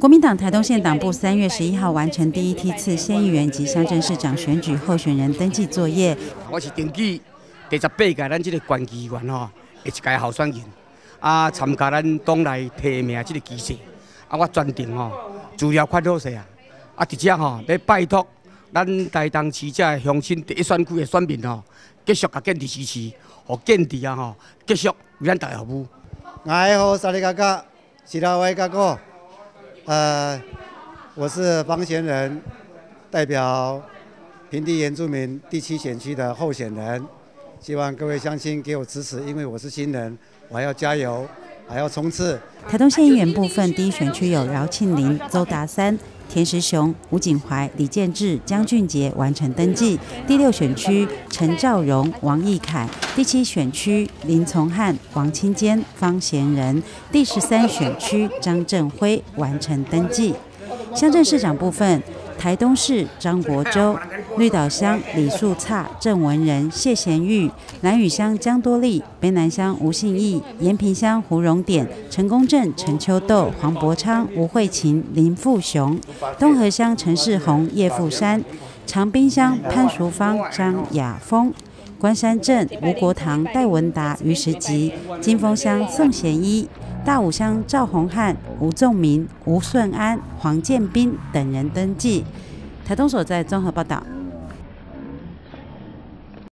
国民党台东县党部三月十一号完成第一梯次县议员及乡镇市长选举候选人登记作业。我是登记第十八届咱这个关议员吼，一届候选人啊，参加咱党内提名这个机制啊，我专程吼，资料看好势啊，啊，直接吼要拜托咱台东市这乡亲第一选区的选民吼，继续甲建持支持，和建持啊吼，继续为咱大服务。哎好，萨利嘎嘎，其他位嘎哥，呃，我是方贤人，代表平地原住民第七选区的候选人，希望各位乡亲给我支持，因为我是新人，我还要加油，还要冲刺。台东县议员部分第一选区有饶庆林、周达三。田时雄、吴景怀、李建志、江俊杰完成登记。第六选区陈兆荣、王义凯；第七选区林从汉、王清坚、方贤仁；第十三选区张振辉完成登记。乡镇市长部分。台东市张国洲、绿岛乡李树灿、郑文仁、谢贤玉、南屿乡江多利、北南乡吴信义、延平乡胡荣典、成功镇陈秋豆、黄伯昌、吴慧琴、林富雄、东河乡陈世宏、叶富山、长滨乡潘淑芳、张雅峰、关山镇吴国堂、戴文达、于时吉、金峰乡宋贤一。大武乡赵洪汉、吴仲明、吴顺安、黄建斌等人登记。台东所在综合报道。